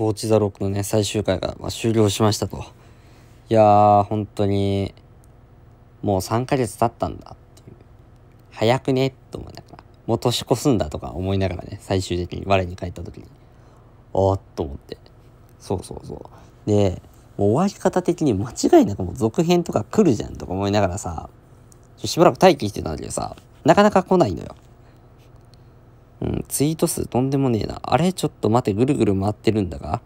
ボーチ・ザ・ロックのね、最終回が、ま、終了しましたと。いやー、本当に、もう3ヶ月経ったんだっていう。早くねと思いながら。もう年越すんだとか思いながらね、最終的に我に帰った時に。あっと思って。そうそうそう。で、もう終わり方的に間違いなくもう続編とか来るじゃんとか思いながらさ、しばらく待機してたんだけどさ、なかなか来ないのよ。うん、ツイート数とんでもねえな。あれちょっと待って、ぐるぐる回ってるんだが。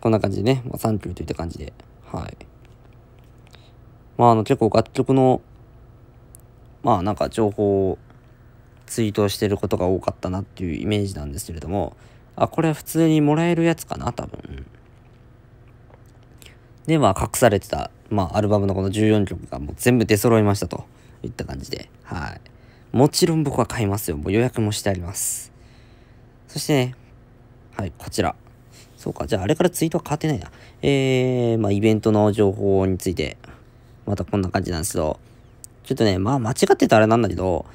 こんな感じでね、まあ、サンキューといった感じで。はい。まあ、あの、結構楽曲の、まあ、なんか情報をツイートしてることが多かったなっていうイメージなんですけれども、あ、これは普通にもらえるやつかな、多分。で、まあ、隠されてた、まあ、アルバムのこの14曲がもう全部出揃いましたといった感じで、はい。もちろん僕は買いますよ。もう予約もしてあります。そしてね、はい、こちら。そうか、じゃああれからツイートは変わってないな。えー、まあイベントの情報について、またこんな感じなんですけど、ちょっとね、まあ間違ってたあれなんだけど、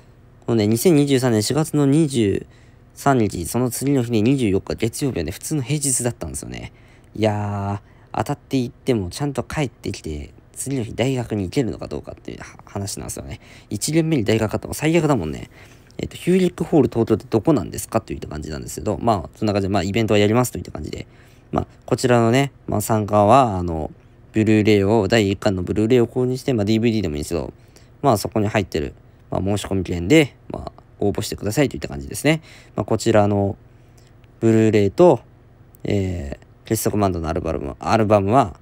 このね、2023年4月の23日、その次の日に24日月曜日はね、普通の平日だったんですよね。いやー、当たっていってもちゃんと帰ってきて、次の日大学に行けるのかどうかっていう話なんですよね。1年目に大学あったら最悪だもんね。えっ、ー、と、ヒューリックホール東京ってどこなんですかといった感じなんですけど、まあ、そんな感じで、まあ、イベントはやりますといった感じで、まあ、こちらのね、まあ、参加は、あの、ブルーレイを、第1巻のブルーレイを購入して、まあ、DVD でもいいんですけど、まあ、そこに入ってる、まあ、申し込み券で、まあ、応募してくださいといった感じですね。まあ、こちらの、ブルーレイと、えー、結束バンドのアルバム、アルバムは、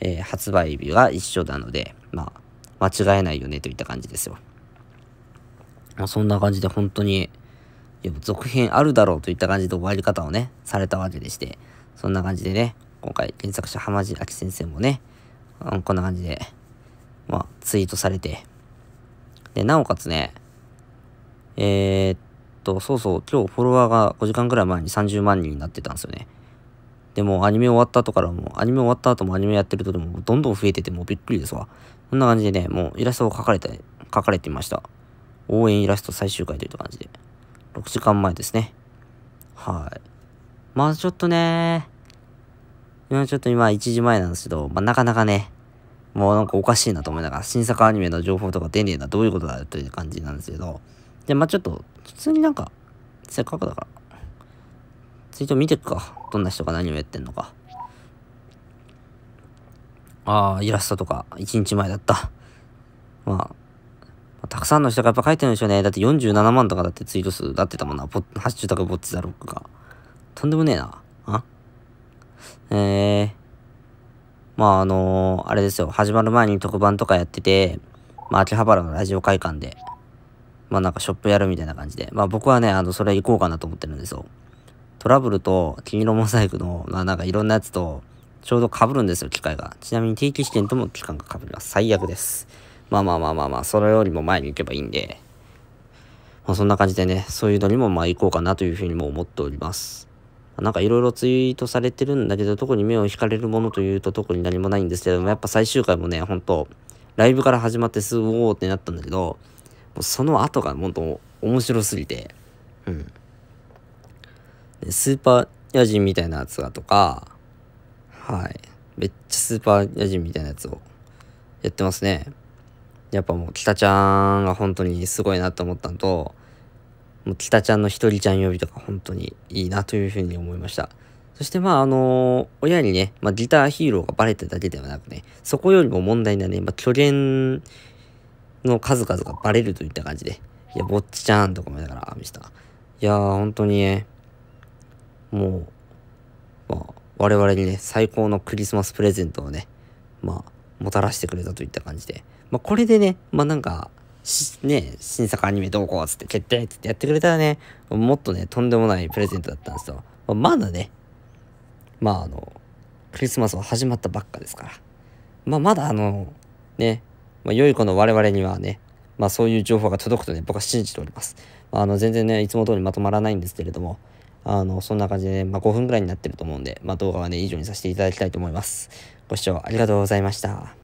えー、発売日が一緒なので、まあ、間違えないよねといった感じですよ。まあ、そんな感じで本当に、続編あるだろうといった感じで終わり方をね、されたわけでして、そんな感じでね、今回原作者浜地明先生もね、うん、こんな感じで、まあ、ツイートされて、で、なおかつね、えー、っと、そうそう、今日フォロワーが5時間くらい前に30万人になってたんですよね。でもアニメ終わった後からも、アニメ終わった後もアニメやってるとでもどんどん増えててもうびっくりですわ。こんな感じでね、もうイラストを描かれて、描かれていました。応援イラスト最終回といった感じで。6時間前ですね。はい。まあちょっとね、今ちょっと今1時前なんですけど、まあなかなかね、もうなんかおかしいなと思いながら、新作アニメの情報とか出ねえな、どういうことだよという感じなんですけど、で、まあちょっと、普通になんか、せっかくだから、ツイート見てくか。どんな人が何をやってんのか。ああ、イラストとか、1日前だった。まあ、たくさんの人がやっぱ書いてるんでしょうね。だって47万とかだってツイート数だってたもんな。ハッシュタグボッチザロックが。とんでもねえな。あ？えー、まああのー、あれですよ。始まる前に特番とかやってて、まあ秋葉原のラジオ会館で、まあなんかショップやるみたいな感じで。まあ僕はね、あの、それ行こうかなと思ってるんですよ。トラブルと金色モザイクの、まあなんかいろんなやつと、ちょうど被るんですよ、機械が。ちなみに定期試験とも期間が被ります。最悪です。まあまあまあまあまあ、それよりも前に行けばいいんで、まあそんな感じでね、そういうのにもまあ行こうかなというふうにも思っております。なんかいろいろツイートされてるんだけど、特に目を惹かれるものというと特に何もないんですけども、やっぱ最終回もね、ほんと、ライブから始まってすぐおーってなったんだけど、もうその後が本当面白すぎて、うん。スーパーヤジンみたいなやつがとか、はい。めっちゃスーパーヤジンみたいなやつをやってますね。やっぱもう、北ちゃんが本当にすごいなと思ったのと、もう北ちゃんの一人ちゃん呼びとか本当にいいなというふうに思いました。そしてまああのー、親にね、まあギターヒーローがバレただけではなくね、そこよりも問題なね、まあ巨言の数々がバレるといった感じで、いや、ぼっちちゃんとかもいながら見せた。いやー、本当にね、もう、まあ、我々にね、最高のクリスマスプレゼントをね、まあ、もたらしてくれたといった感じで。まあ、これでね、まあなんか、ね、新作アニメどうこうつって決定つってやってくれたらね、もっとね、とんでもないプレゼントだったんですよ。まあ、まだね、まああの、クリスマスは始まったばっかですから。まあまだあの、ね、まあ、良い子の我々にはね、まあそういう情報が届くとね、僕は信じております。まあ、あの、全然ね、いつも通りまとまらないんですけれども、あの、そんな感じで、ね、まあ、5分ぐらいになってると思うんで、まあ、動画はね、以上にさせていただきたいと思います。ご視聴ありがとうございました。